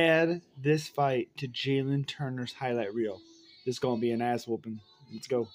Add this fight to Jalen Turner's highlight reel. This is gonna be an ass whooping. Let's go.